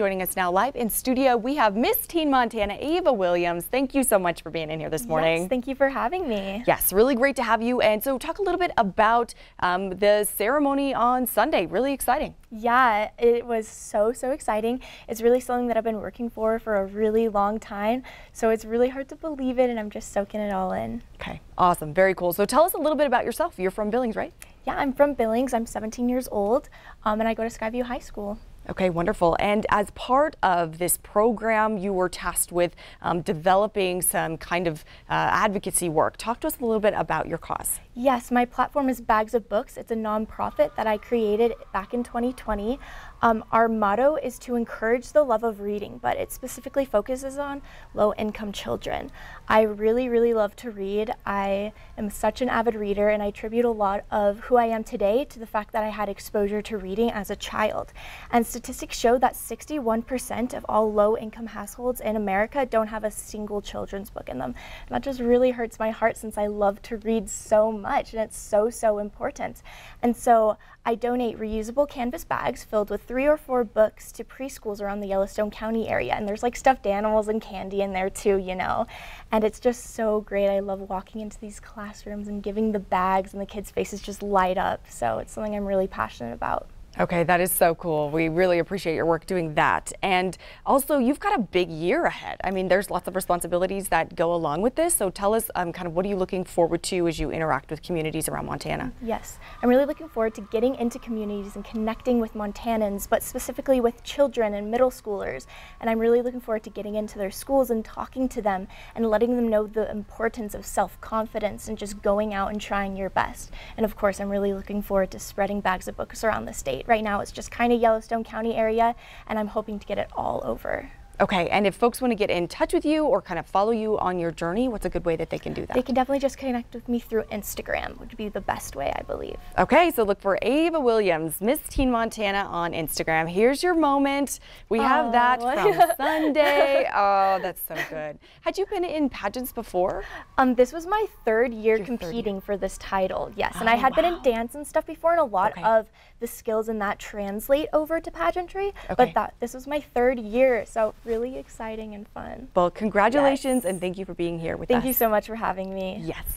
Joining us now live in studio, we have Miss Teen Montana, Ava Williams. Thank you so much for being in here this morning. Yes, thank you for having me. Yes, really great to have you. And so talk a little bit about um, the ceremony on Sunday. Really exciting. Yeah, it was so, so exciting. It's really something that I've been working for for a really long time. So it's really hard to believe it and I'm just soaking it all in. Okay, awesome. Very cool. So tell us a little bit about yourself. You're from Billings, right? Yeah, I'm from Billings. I'm 17 years old um, and I go to Skyview High School. Okay, wonderful. And as part of this program, you were tasked with um, developing some kind of uh, advocacy work. Talk to us a little bit about your cause. Yes, my platform is Bags of Books. It's a nonprofit that I created back in 2020. Um, our motto is to encourage the love of reading, but it specifically focuses on low income children. I really, really love to read. I am such an avid reader, and I attribute a lot of who I am today to the fact that I had exposure to reading as a child. And statistics show that 61% of all low income households in America don't have a single children's book in them. And that just really hurts my heart since I love to read so much, and it's so, so important. And so I donate reusable canvas bags filled with three or four books to preschools around the Yellowstone County area. And there's like stuffed animals and candy in there too, you know. And it's just so great. I love walking into these classrooms and giving the bags and the kids' faces just light up. So it's something I'm really passionate about. Okay, that is so cool. We really appreciate your work doing that. And also, you've got a big year ahead. I mean, there's lots of responsibilities that go along with this. So tell us um, kind of what are you looking forward to as you interact with communities around Montana? Yes, I'm really looking forward to getting into communities and connecting with Montanans, but specifically with children and middle schoolers. And I'm really looking forward to getting into their schools and talking to them and letting them know the importance of self-confidence and just going out and trying your best. And of course, I'm really looking forward to spreading bags of books around the state. Right now it's just kind of Yellowstone County area and I'm hoping to get it all over. Okay, and if folks want to get in touch with you or kind of follow you on your journey, what's a good way that they can do that? They can definitely just connect with me through Instagram, which would be the best way, I believe. Okay, so look for Ava Williams, Miss Teen Montana on Instagram. Here's your moment. We have oh. that from Sunday. Oh, that's so good. Had you been in pageants before? Um, this was my third year your competing for this title, yes. And oh, I had wow. been in dance and stuff before, and a lot okay. of the skills in that translate over to pageantry. Okay. But that this was my third year, so really exciting and fun. Well, congratulations yes. and thank you for being here with thank us. Thank you so much for having me. Yes.